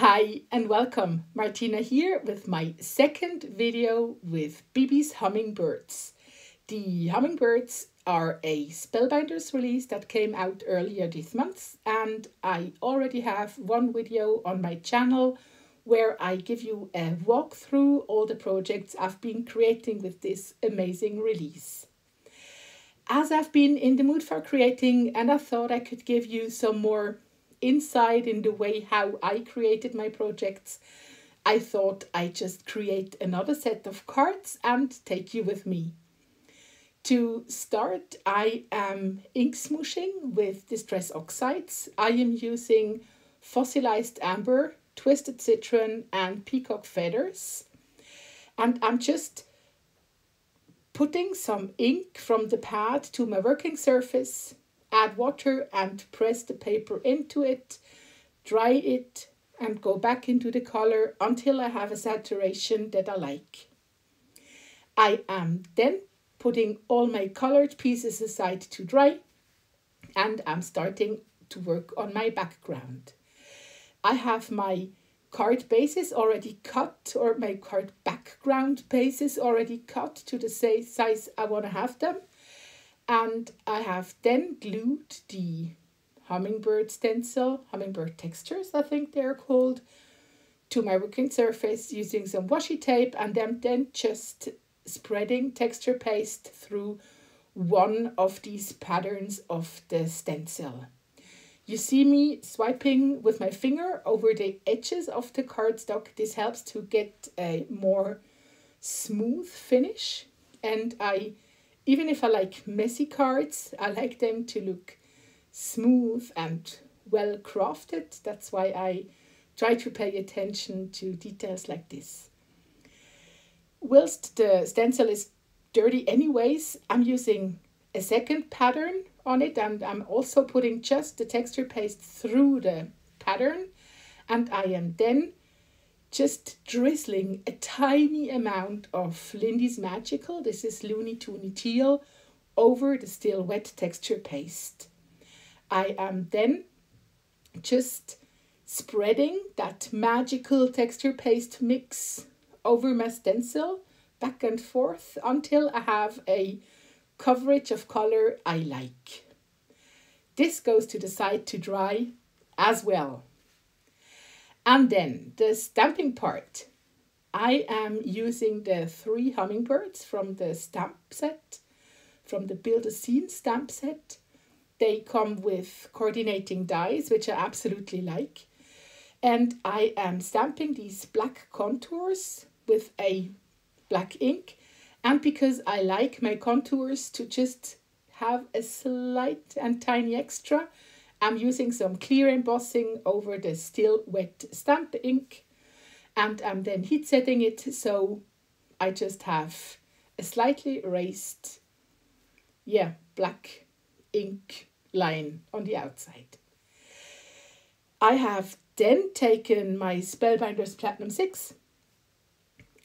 Hi and welcome. Martina here with my second video with Bibi's Hummingbirds. The Hummingbirds are a Spellbinders release that came out earlier this month and I already have one video on my channel where I give you a walk through all the projects I've been creating with this amazing release. As I've been in the mood for creating and I thought I could give you some more insight in the way how I created my projects, I thought I'd just create another set of cards and take you with me. To start, I am ink smooshing with Distress Oxides. I am using fossilized amber, twisted citron, and peacock feathers. And I'm just putting some ink from the pad to my working surface add water and press the paper into it, dry it and go back into the color until I have a saturation that I like. I am then putting all my colored pieces aside to dry and I'm starting to work on my background. I have my card bases already cut or my card background bases already cut to the size I want to have them and I have then glued the hummingbird stencil, hummingbird textures, I think they're called, to my working surface using some washi tape and then, then just spreading texture paste through one of these patterns of the stencil. You see me swiping with my finger over the edges of the cardstock. This helps to get a more smooth finish and I even if I like messy cards, I like them to look smooth and well crafted. That's why I try to pay attention to details like this. Whilst the stencil is dirty anyways, I'm using a second pattern on it and I'm also putting just the texture paste through the pattern and I am then just drizzling a tiny amount of Lindy's Magical, this is Loonie Toonie Teal, over the still wet texture paste. I am then just spreading that magical texture paste mix over my stencil back and forth until I have a coverage of color I like. This goes to the side to dry as well. And then the stamping part. I am using the three hummingbirds from the stamp set, from the Build a Scene stamp set. They come with coordinating dies, which I absolutely like. And I am stamping these black contours with a black ink. And because I like my contours to just have a slight and tiny extra, I'm using some clear embossing over the still wet stamp ink and I'm then heat setting it so I just have a slightly raised, yeah, black ink line on the outside. I have then taken my Spellbinders Platinum 6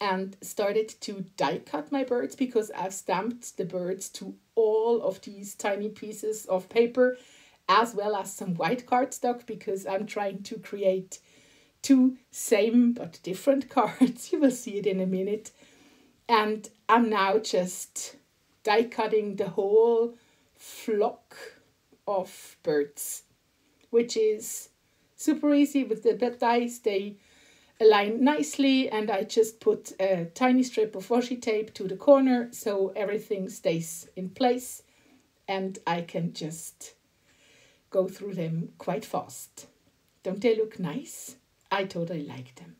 and started to die cut my birds because I've stamped the birds to all of these tiny pieces of paper as well as some white cardstock because I'm trying to create two same but different cards. you will see it in a minute. And I'm now just die cutting the whole flock of birds, which is super easy with the dies. They align nicely and I just put a tiny strip of washi tape to the corner so everything stays in place and I can just go through them quite fast. Don't they look nice? I totally like them.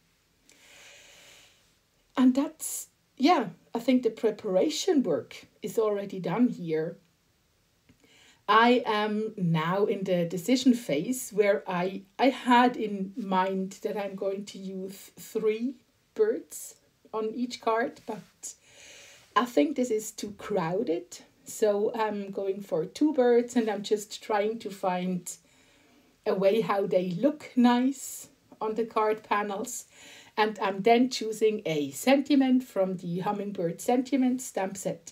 And that's, yeah, I think the preparation work is already done here. I am now in the decision phase where I, I had in mind that I'm going to use three birds on each card, but I think this is too crowded so I'm going for two birds and I'm just trying to find a way how they look nice on the card panels. And I'm then choosing a sentiment from the Hummingbird Sentiment stamp set.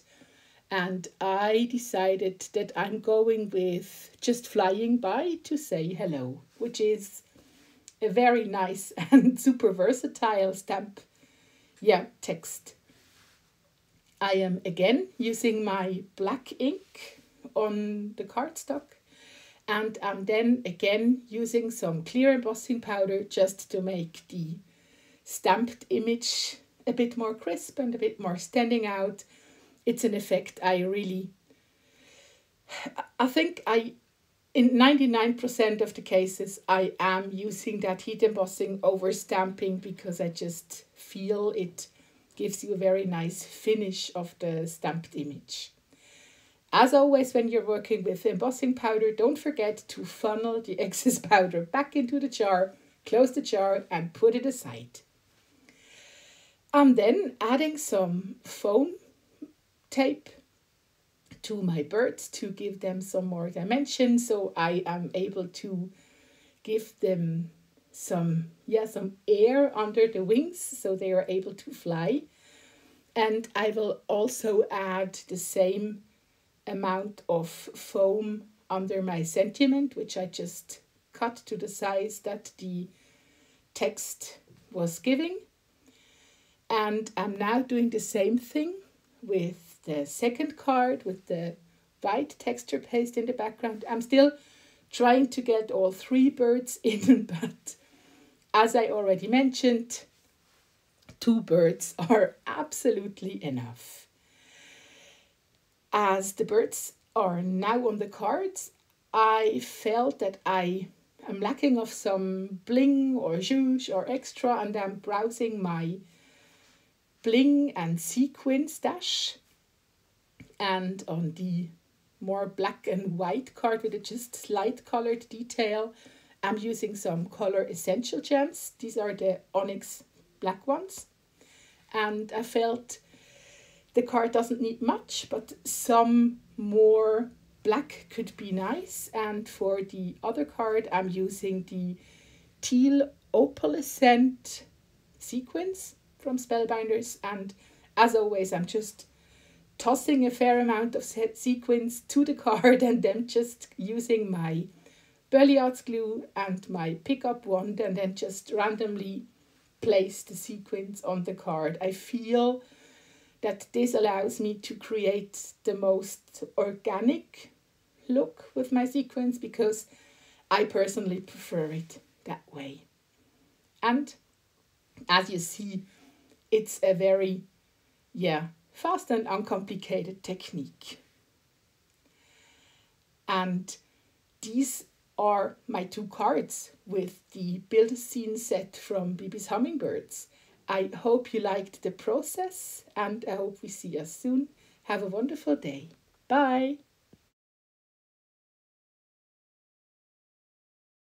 And I decided that I'm going with just flying by to say hello, which is a very nice and super versatile stamp yeah text. I am again using my black ink on the cardstock and I'm then again using some clear embossing powder just to make the stamped image a bit more crisp and a bit more standing out. It's an effect I really, I think I, in 99% of the cases, I am using that heat embossing over stamping because I just feel it gives you a very nice finish of the stamped image. As always, when you're working with embossing powder, don't forget to funnel the excess powder back into the jar, close the jar and put it aside. I'm then adding some foam tape to my birds to give them some more dimension so I am able to give them some yeah some air under the wings so they are able to fly and I will also add the same amount of foam under my sentiment which I just cut to the size that the text was giving and I'm now doing the same thing with the second card with the white texture paste in the background. I'm still trying to get all three birds in, but as I already mentioned, two birds are absolutely enough. As the birds are now on the cards, I felt that I am lacking of some bling or zhuzh or extra and I'm browsing my bling and sequin stash. And on the more black and white card with a just slight colored detail, I'm using some color essential gems. These are the onyx black ones. And I felt the card doesn't need much, but some more black could be nice. And for the other card, I'm using the teal opalescent sequins from Spellbinders. And as always, I'm just tossing a fair amount of sequins to the card and then just using my Bearly Arts glue and my pickup wand and then just randomly place the sequins on the card. I feel that this allows me to create the most organic look with my sequins because I personally prefer it that way. And as you see, it's a very, yeah, fast and uncomplicated technique. And these are my two cards with the build scene set from Bibi's Hummingbirds. I hope you liked the process and I hope we see us soon. Have a wonderful day. Bye.